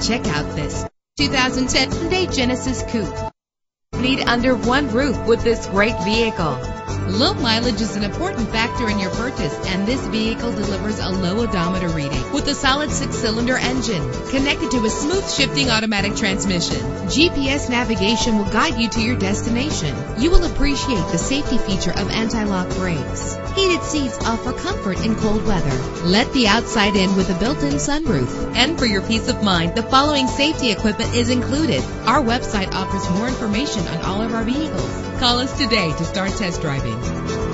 Check out this 2010 Hyundai Genesis Coupe. Need under one roof with this great vehicle. Low mileage is an important factor in your purchase, and this vehicle delivers a low odometer reading with a solid six-cylinder engine connected to a smooth shifting automatic transmission. GPS navigation will guide you to your destination. You will appreciate the safety feature of anti-lock brakes. Heated seats offer comfort in cold weather. Let the outside in with a built-in sunroof. And for your peace of mind, the following safety equipment is included. Our website offers more information on all of our vehicles. Call us today to start test driving.